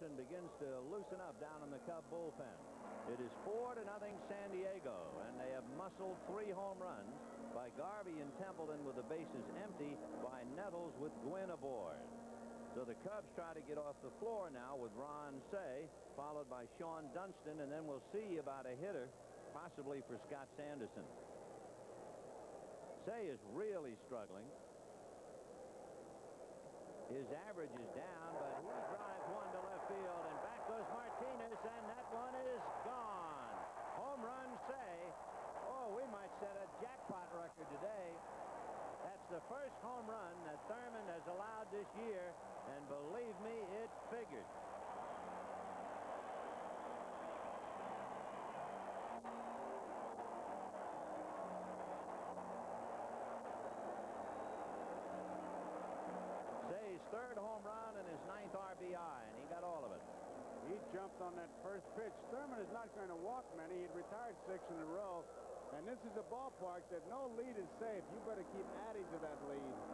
Begins to loosen up down in the Cub bullpen. It is four to nothing San Diego, and they have muscled three home runs by Garvey and Templeton with the bases empty by Nettles with Gwynn aboard. So the Cubs try to get off the floor now with Ron Cey, followed by Shawon Dunston, and then we'll see about a hitter, possibly for Scott Sanderson. Cey is really struggling. His average is down, but he drives the first home run that Thurmond has allowed this year, and believe me, it figured. Cey's third home run and his ninth RBI, and he got all of it. He jumped on that first pitch. Thurmond is not going to walk many. He'd retired six in a row. And this is a ballpark that no lead is safe. You better keep adding to that lead.